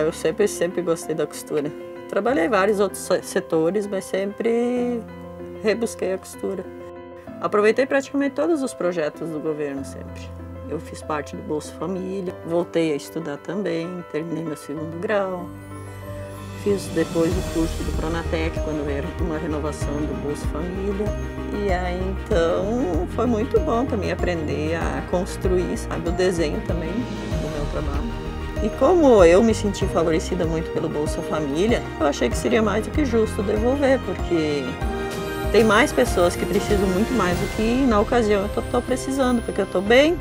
eu sempre, sempre gostei da costura. Trabalhei em vários outros setores, mas sempre rebusquei a costura. Aproveitei praticamente todos os projetos do governo sempre. Eu fiz parte do Bolsa Família, voltei a estudar também, terminei meu segundo grau. Fiz depois o curso do Pronatec, quando veio uma renovação do Bolsa Família. E aí, então, foi muito bom para mim aprender a construir, sabe, o desenho também do meu trabalho. E como eu me senti favorecida muito pelo Bolsa Família, eu achei que seria mais do que justo devolver, porque tem mais pessoas que precisam muito mais do que na ocasião eu estou precisando, porque eu estou bem,